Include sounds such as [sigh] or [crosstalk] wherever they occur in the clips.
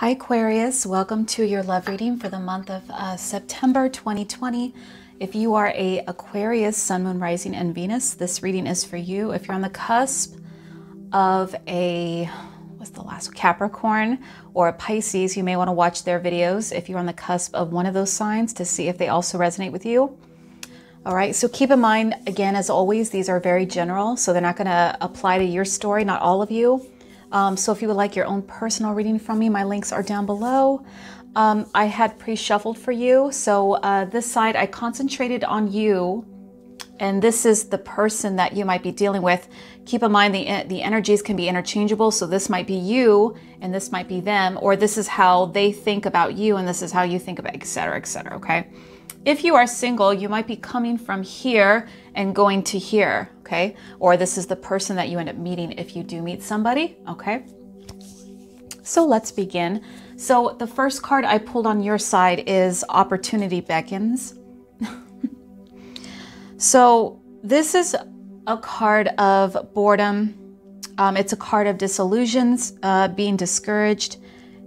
Hi, Aquarius. Welcome to your love reading for the month of uh, September 2020. If you are a Aquarius, Sun, Moon, Rising, and Venus, this reading is for you. If you're on the cusp of a what's the last Capricorn or a Pisces, you may want to watch their videos if you're on the cusp of one of those signs to see if they also resonate with you. All right, so keep in mind, again, as always, these are very general, so they're not going to apply to your story, not all of you. Um, so if you would like your own personal reading from me, my links are down below. Um, I had pre-shuffled for you. So uh, this side, I concentrated on you. And this is the person that you might be dealing with. Keep in mind the, the energies can be interchangeable. So this might be you and this might be them, or this is how they think about you and this is how you think about, etc., etc. okay? If you are single, you might be coming from here and going to here, okay? Or this is the person that you end up meeting if you do meet somebody, okay? So let's begin. So the first card I pulled on your side is Opportunity Beckons. [laughs] so this is a card of boredom. Um, it's a card of disillusions, uh, being discouraged,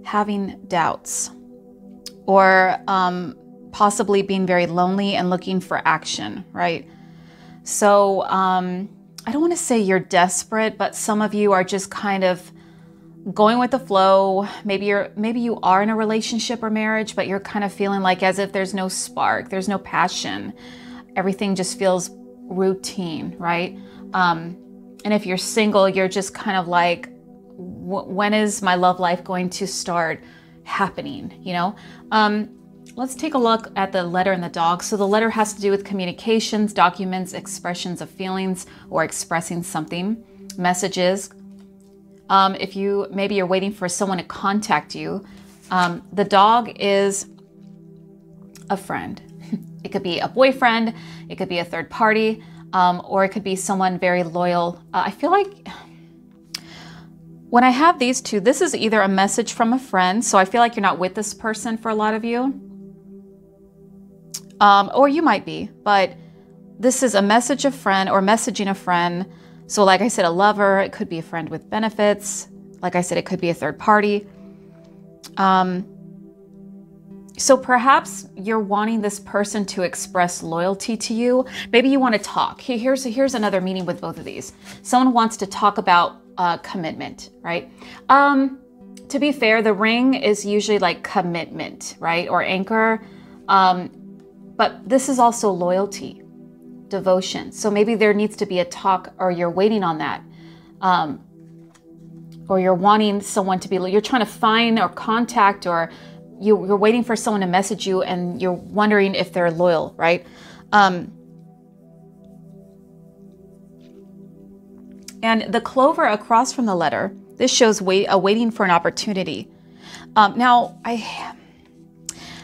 having doubts, or um, possibly being very lonely and looking for action, right? So um, I don't want to say you're desperate, but some of you are just kind of going with the flow. Maybe you're maybe you are in a relationship or marriage, but you're kind of feeling like as if there's no spark, there's no passion. Everything just feels routine, right? Um, and if you're single, you're just kind of like, when is my love life going to start happening? You know. Um, Let's take a look at the letter and the dog. So the letter has to do with communications, documents, expressions of feelings, or expressing something, messages. Um, if you maybe you're waiting for someone to contact you, um, the dog is a friend. [laughs] it could be a boyfriend, it could be a third party, um, or it could be someone very loyal. Uh, I feel like when I have these two, this is either a message from a friend, so I feel like you're not with this person for a lot of you um, or you might be, but this is a message of friend or messaging a friend. So, like I said, a lover, it could be a friend with benefits. Like I said, it could be a third party. Um, so perhaps you're wanting this person to express loyalty to you. Maybe you want to talk. Here's here's another meaning with both of these. Someone wants to talk about uh, commitment, right? Um, to be fair, the ring is usually like commitment, right, or anchor. Um, but this is also loyalty, devotion. So maybe there needs to be a talk, or you're waiting on that. Um, or you're wanting someone to be, you're trying to find or contact, or you, are waiting for someone to message you and you're wondering if they're loyal, right? Um, and the clover across from the letter, this shows wait, a waiting for an opportunity. Um, now, I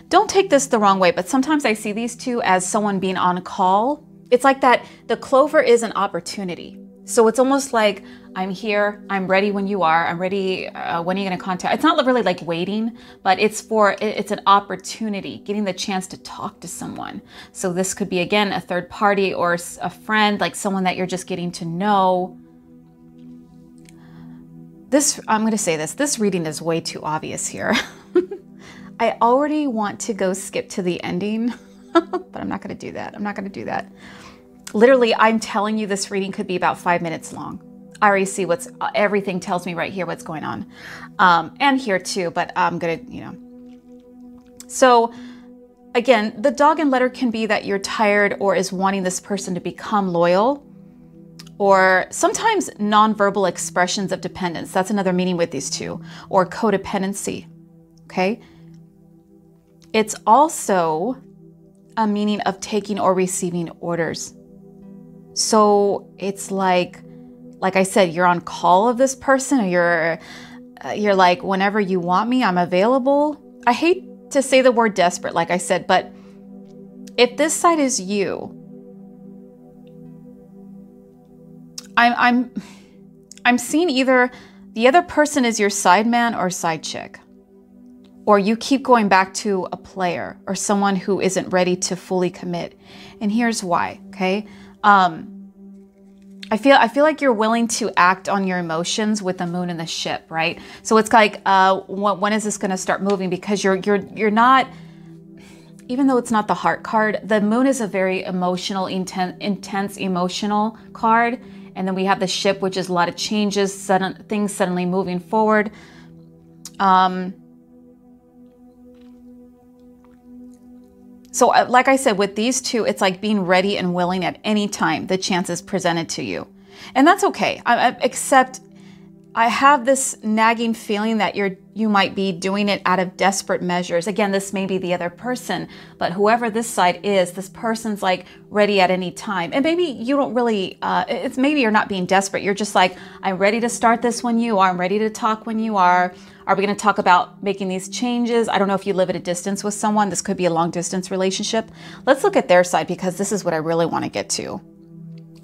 don't take this the wrong way, but sometimes I see these two as someone being on call. It's like that the clover is an opportunity. So it's almost like I'm here, I'm ready when you are, I'm ready uh, when are you going to contact. It's not really like waiting, but it's for it's an opportunity, getting the chance to talk to someone. So this could be again a third party or a friend, like someone that you're just getting to know. This I'm going to say this. This reading is way too obvious here. [laughs] I already want to go skip to the ending, [laughs] but I'm not going to do that. I'm not going to do that. Literally, I'm telling you this reading could be about five minutes long. I already see what's, uh, everything tells me right here what's going on. Um, and here too, but I'm to, you know. So again, the dog and letter can be that you're tired or is wanting this person to become loyal or sometimes nonverbal expressions of dependence. That's another meaning with these two, or codependency. Okay. It's also a meaning of taking or receiving orders. So it's like, like I said, you're on call of this person, or you're, uh, you're like, whenever you want me, I'm available. I hate to say the word desperate, like I said, but if this side is you, I'm, I'm, I'm seeing either the other person is your side man or side chick or you keep going back to a player or someone who isn't ready to fully commit. And here's why, okay? Um, I feel I feel like you're willing to act on your emotions with the moon and the ship, right? So it's like, uh, when, when is this going to start moving? Because you're you're you're not, even though it's not the heart card, the moon is a very emotional, intense, intense emotional card, and then we have the ship, which is a lot of changes, sudden things suddenly moving forward. Um, So, uh, like I said, with these two, it's like being ready and willing at any time the chance is presented to you. And that's okay. I, I, except I have this nagging feeling that you're you might be doing it out of desperate measures. Again, this may be the other person, but whoever this side is, this person's like ready at any time. And maybe you don't really. Uh, it's maybe you're not being desperate. You're just like, I'm ready to start this when you are. I'm ready to talk when you are. Are we going to talk about making these changes? I don't know if you live at a distance with someone. This could be a long distance relationship. Let's look at their side because this is what I really want to get to.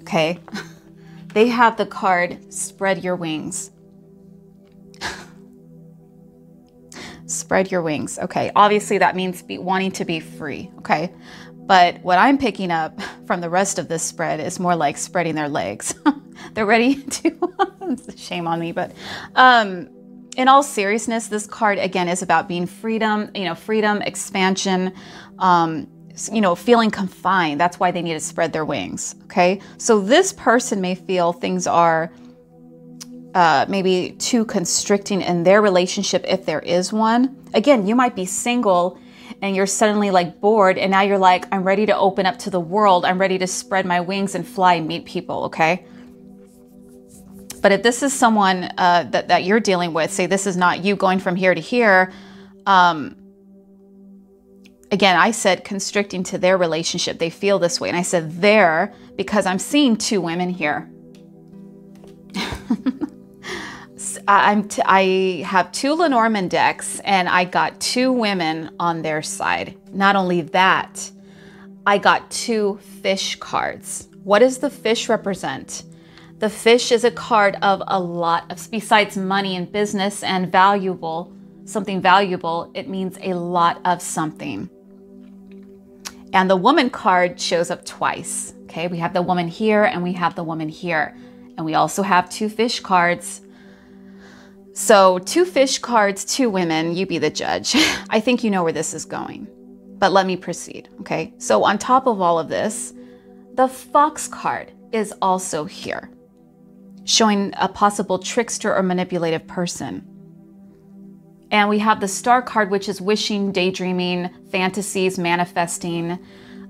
Okay. [laughs] they have the card spread your wings. Spread your wings. Okay. Obviously, that means be, wanting to be free. Okay. But what I'm picking up [laughs] from the rest of this spread is more like spreading their legs. [laughs] They're ready [laughs] to, shame on me, but um, in all seriousness, this card again is about being freedom, you know, freedom, expansion, um, you know, feeling confined. That's why they need to spread their wings. Okay. So this person may feel things are uh, maybe too constricting in their relationship if there is one. Again, you might be single and you're suddenly like bored and now you're like, I'm ready to open up to the world. I'm ready to spread my wings and fly and meet people. Okay. But if this is someone uh, that, that you're dealing with, say this is not you going from here to here, um, again, I said constricting to their relationship. They feel this way. And I said there because I'm seeing two women here. I'm t- I have two Lenormand decks and I got two women on their side. Not only that, I got two fish cards. What does the fish represent? The fish is a card of a lot of, besides money and business and valuable, something valuable, it means a lot of something. And the woman card shows up twice. Okay, we have the woman here and we have the woman here. And we also have two fish cards. So, two fish cards, two women, you be the judge. [laughs] I think you know where this is going. But let me proceed. Okay, so on top of all of this, the fox card is also here showing a possible trickster or manipulative person. And we have the star card, which is wishing, daydreaming, fantasies, manifesting.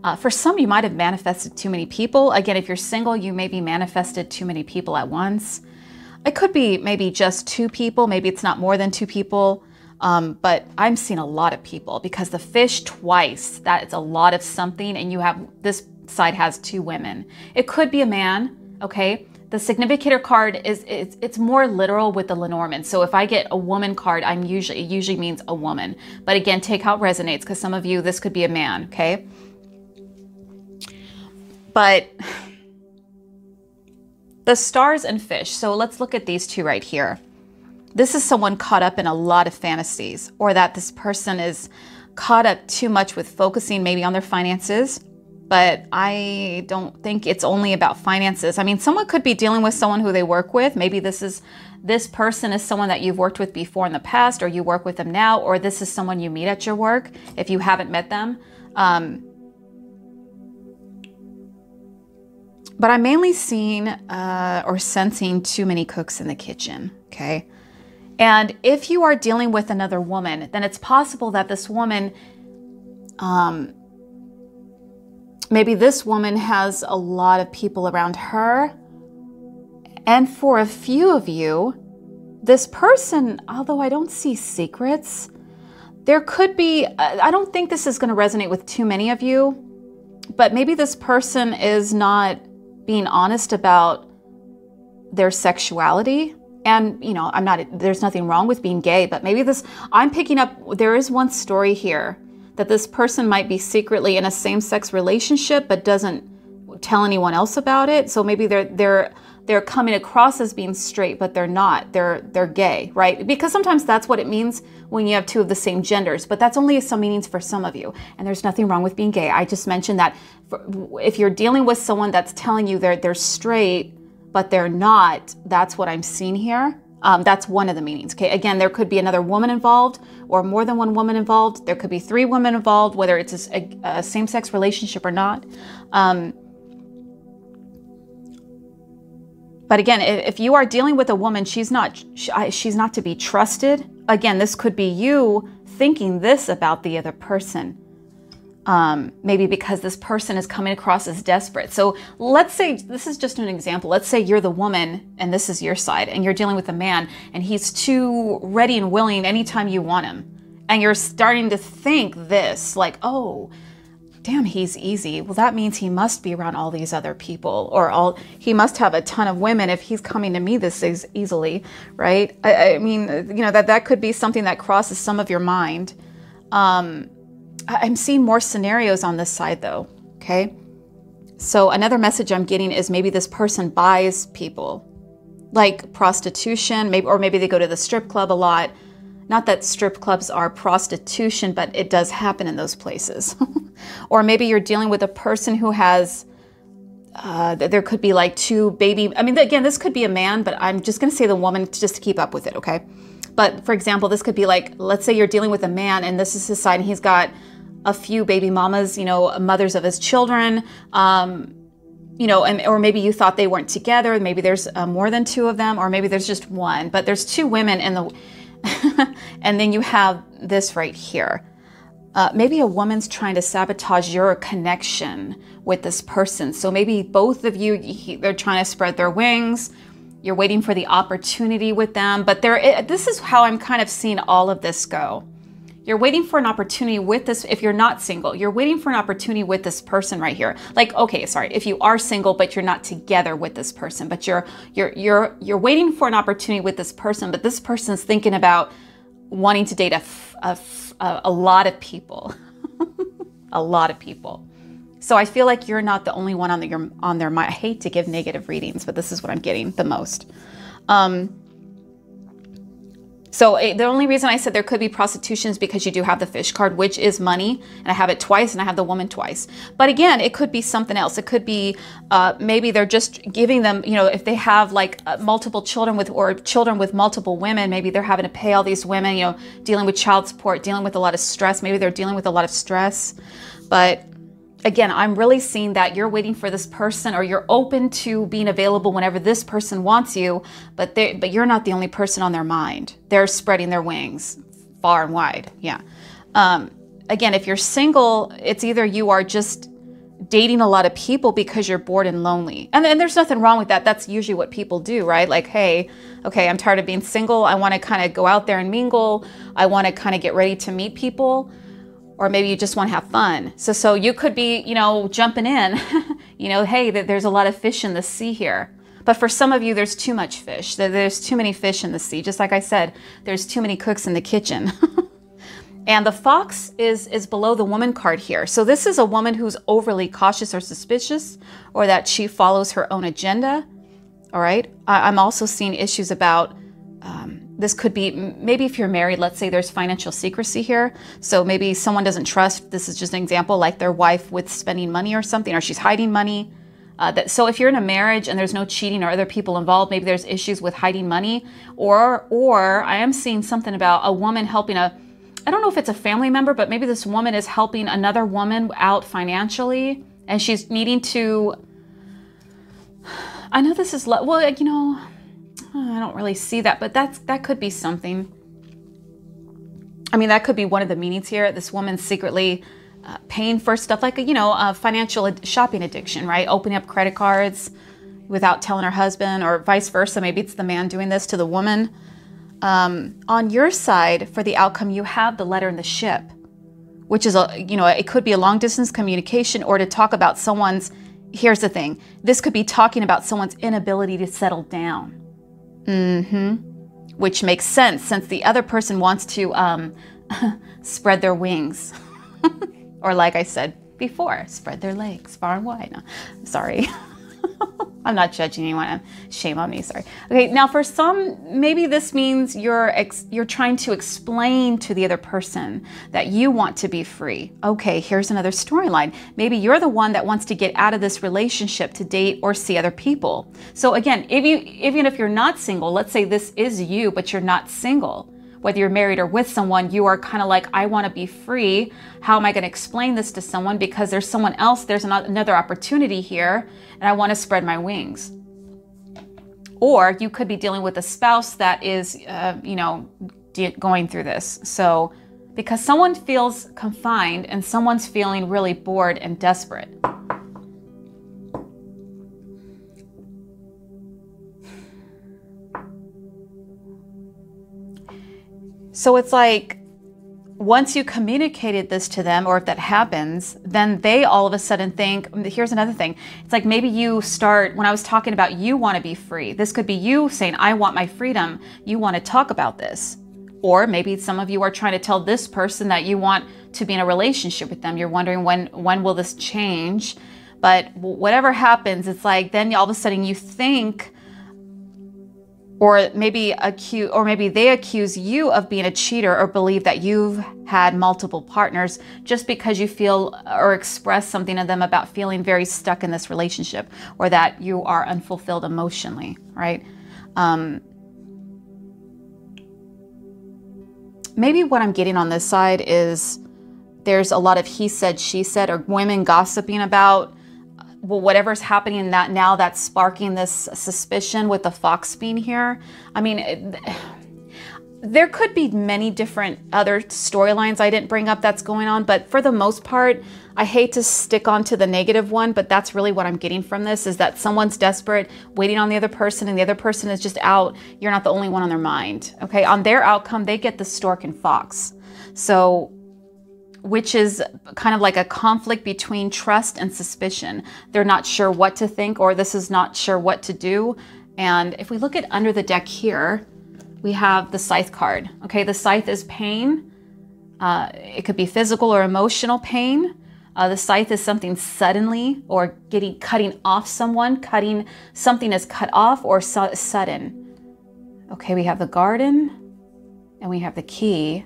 Uh, for some, you might have manifested too many people. Again, if you're single, you maybe manifested too many people at once. It could be maybe just two people, maybe it's not more than two people. Um, but I'm seeing a lot of people because the fish twice, that is a lot of something, and you have this side has two women. It could be a man, okay? The significator card is it's, it's more literal with the Lenormand. So if I get a woman card, I'm usually it usually means a woman. But again, take how it resonates because some of you this could be a man, okay? But the stars and fish. So let's look at these two right here. This is someone caught up in a lot of fantasies, or that this person is caught up too much with focusing maybe on their finances but I don't think it's only about finances. I mean, someone could be dealing with someone who they work with. Maybe this is this person is someone that you've worked with before in the past, or you work with them now, or this is someone you meet at your work if you haven't met them. Um, but I'm mainly seeing uh, or sensing too many cooks in the kitchen. Okay. And if you are dealing with another woman, then it's possible that this woman um, Maybe this woman has a lot of people around her. And for a few of you, this person, although I don't see secrets, there could be, I don't think this is going to resonate with too many of you, but maybe this person is not being honest about their sexuality. And, you know, I'm not, there's nothing wrong with being gay, but maybe this, I'm picking up, there is one story here that this person might be secretly in a same-sex relationship but doesn't tell anyone else about it. So maybe they're they're they're coming across as being straight, but they're not. They're they're gay, right? Because sometimes that's what it means when you have two of the same genders. But that's only some meanings for some of you, and there's nothing wrong with being gay. I just mentioned that for, if you're dealing with someone that's telling you they're they're straight, but they're not. That's what I'm seeing here. Um, that's one of the meanings. Okay, again, there could be another woman involved or more than one woman involved. There could be three women involved, whether it's a, a same sex relationship or not. Um, but again, if you are dealing with a woman, she's not she's not to be trusted. Again, this could be you thinking this about the other person um, maybe because this person is coming across as desperate. So let's say this is just an example. Let's say you're the woman and this is your side, and you're dealing with a man and he's too ready and willing anytime you want him. And you're starting to think this, like, oh, damn, he's easy. Well, that means he must be around all these other people, or all he must have a ton of women if he's coming to me this is easily, right? I, I mean, you know that that could be something that crosses some of your mind. Um, I'm seeing more scenarios on this side though, okay? So another message I'm getting is maybe this person buys people, like prostitution, maybe or maybe they go to the strip club a lot. Not that strip clubs are prostitution, but it does happen in those places. [laughs] or maybe you're dealing with a person who has uh, there could be like two baby. I mean, again, this could be a man, but I'm just going to say the woman just to keep up with it, okay? But for example, this could be like, let's say you're dealing with a man and this is his side, and he's got a few baby mamas, you know, mothers of his children, um, you know, and, or maybe you thought they weren't together. Maybe there's uh, more than two of them, or maybe there's just one, but there's two women in the, [laughs] and then you have this right here. Uh, maybe a woman's trying to sabotage your connection with this person. So maybe both of you, they're trying to spread their wings. You're waiting for the opportunity with them. But there, this is how I'm kind of seeing all of this go. You're waiting for an opportunity with this, if you're not single, you're waiting for an opportunity with this person right here. Like, okay, sorry, if you are single, but you're not together with this person, but you're, you're, you're, you're waiting for an opportunity with this person, but this person's thinking about wanting to date a, a, a lot of people, [laughs] a lot of people. So I feel like you're not the only one on, the, on their mind. I hate to give negative readings, but this is what I'm getting the most. Um, so it, the only reason I said there could be prostitution is because you do have the fish card, which is money, and I have it twice, and I have the woman twice. But again, it could be something else. It could be uh, maybe they're just giving them, you know, if they have like uh, multiple children with or children with multiple women, maybe they're having to pay all these women, you know, dealing with child support, dealing with a lot of stress. Maybe they're dealing with a lot of stress, but again, I'm really seeing that you're waiting for this person or you're open to being available whenever this person wants you, but they but you're not the only person on their mind. They're spreading their wings far and wide. Yeah. Um, again, if you're single, it's either you are just dating a lot of people because you're bored and lonely. And, and there's nothing wrong with that. That's usually what people do, right? Like, hey, okay, I'm tired of being single. I want to kind of go out there and mingle. I want to kind of get ready to meet people or maybe you just want to have fun. So, so you could be, you know, jumping in, [laughs] you know, hey, there's a lot of fish in the sea here. But for some of you, there's too much fish. There's too many fish in the sea. Just like I said, there's too many cooks in the kitchen. [laughs] and the fox is, is below the woman card here. So this is a woman who's overly cautious or suspicious, or that she follows her own agenda. All right. I'm also seeing issues about this could be maybe if you're married, let's say there's financial secrecy here. So maybe someone doesn't trust, this is just an example, like their wife with spending money or something, or she's hiding money. Uh, that, so if you're in a marriage and there's no cheating or other people involved, maybe there's issues with hiding money, or or I am seeing something about a woman helping a, I don't know if it's a family member, but maybe this woman is helping another woman out financially, and she's needing to. [sighs] I know this is well, you know, I don't really see that, but that's that could be something. I mean, that could be one of the meanings here. This woman secretly uh, paying for stuff like, you know, a financial ad- shopping addiction, right? Opening up credit cards without telling her husband, or vice versa. Maybe it's the man doing this to the woman. Um, on your side, for the outcome, you have the letter in the ship, which is a, you know, it could be a long distance communication or to talk about someone's. Here's the thing this could be talking about someone's inability to settle down Mm-hmm. Which makes sense since the other person wants to um, [laughs] spread their wings. [laughs] or like I said before, spread their legs far and wide. No, sorry. [laughs] [laughs] I'm not judging anyone. Shame on me. Sorry. Okay. Now, for some, maybe this means you're you're trying to explain to the other person that you want to be free. Okay. Here's another storyline. Maybe you're the one that wants to get out of this relationship to date or see other people. So again, if you even if you're not single, let's say this is you, but you're not single whether you're married or with someone, you are kind of like, I want to be free. How am I going to explain this to someone? Because there's someone else, there's another opportunity here, and I want to spread my wings. Or you could be dealing with a spouse that is, uh, you know, going through this. So, because someone feels confined and someone's feeling really bored and desperate. So it's like once you communicated this to them, or if that happens, then they all of a sudden think, here's another thing. It's like maybe you start, when I was talking about you want to be free, this could be you saying, I want my freedom. You want to talk about this. Or maybe some of you are trying to tell this person that you want to be in a relationship with them. You're wondering when when will this change? But whatever happens, it's like then all of a sudden you think or maybe accuse or maybe they accuse you of being a cheater or believe that you've had multiple partners just because you feel or express something to them about feeling very stuck in this relationship or that you are unfulfilled emotionally right? Um, maybe what i'm getting on this side is there's a lot of he said she said or women gossiping about well, whatever's happening in that now that's sparking this suspicion with the fox being here. I mean, it, there could be many different other storylines I didn't bring up that's going on, but for the most part, I hate to stick on to the negative one, but that's really what I'm getting from this is that someone's desperate, waiting on the other person, and the other person is just out. You're not the only one on their mind. Okay, on their outcome, they get the stork and fox. So which is kind of like a conflict between trust and suspicion. They're not sure what to think, or this is not sure what to do. And if we look at under the deck here, we have the scythe card. Okay, the scythe is pain. Uh, it could be physical or emotional pain. Uh, the scythe is something suddenly or getting cutting off someone, cutting something is cut off or su sudden. Okay, we have the garden and we have the key.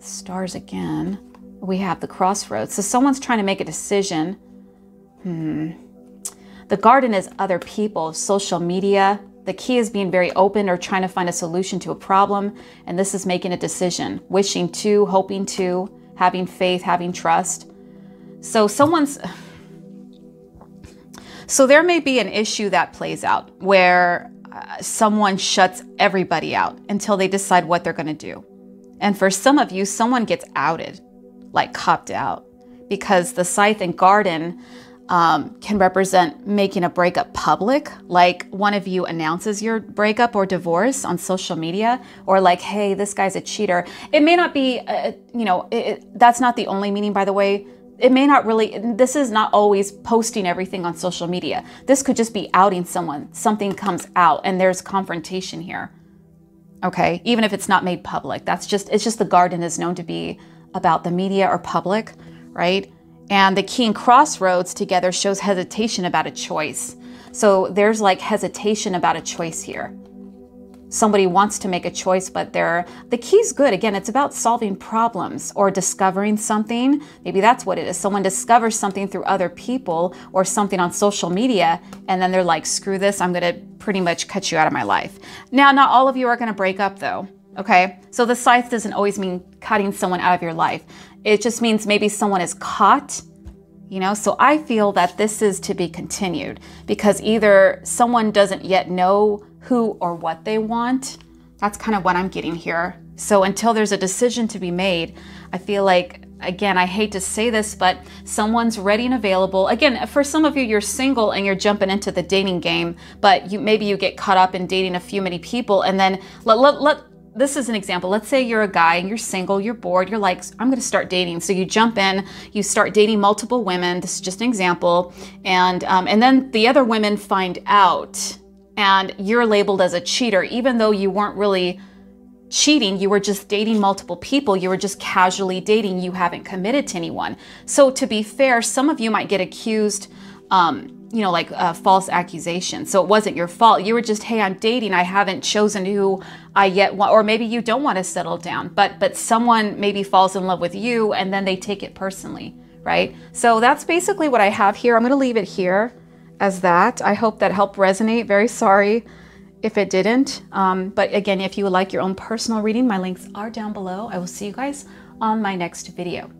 Stars again we have the crossroads. So someone's trying to make a decision. Hmm. The garden is other people, social media. The key is being very open or trying to find a solution to a problem. And this is making a decision, wishing to, hoping to, having faith, having trust. So someone's. So there may be an issue that plays out where uh, someone shuts everybody out until they decide what they're going to do. And for some of you, someone gets outed like copped out because the scythe and garden um, can represent making a breakup public, like one of you announces your breakup or divorce on social media, or like, hey, this guy's a cheater. It may not be, uh, you know, it, it, that's not the only meaning, by the way. It may not really, this is not always posting everything on social media. This could just be outing someone. Something comes out and there's confrontation here. Okay, even if it's not made public, that's just, it's just the garden is known to be about the media or public, right? And the key and crossroads together shows hesitation about a choice. So there's like hesitation about a choice here. Somebody wants to make a choice, but they're the key's good. Again, it's about solving problems or discovering something. Maybe that's what it is. Someone discovers something through other people or something on social media, and then they're like, screw this, I'm gonna pretty much cut you out of my life. Now, not all of you are gonna break up though. Okay, so the scythe doesn't always mean cutting someone out of your life. It just means maybe someone is caught, you know. So I feel that this is to be continued because either someone doesn't yet know who or what they want. That's kind of what I'm getting here. So until there's a decision to be made, I feel like again, I hate to say this, but someone's ready and available. Again, for some of you, you're single and you're jumping into the dating game, but you maybe you get caught up in dating a few many people, and then let, let, let this is an example. Let's say you're a guy and you're single, you're bored, you're like, I'm going to start dating. So you jump in, you start dating multiple women. This is just an example, and um, and then the other women find out, and you're labeled as a cheater, even though you weren't really cheating. You were just dating multiple people. You were just casually dating. You haven't committed to anyone. So to be fair, some of you might get accused. Um, you know, like a false accusation. So it wasn't your fault. You were just, hey, I'm dating. I haven't chosen who I yet want, or maybe you don't want to settle down, but but someone maybe falls in love with you and then they take it personally, right? So that's basically what I have here. I'm going to leave it here as that. I hope that helped resonate. Very sorry if it didn't. Um, but again, if you would like your own personal reading, my links are down below. I will see you guys on my next video.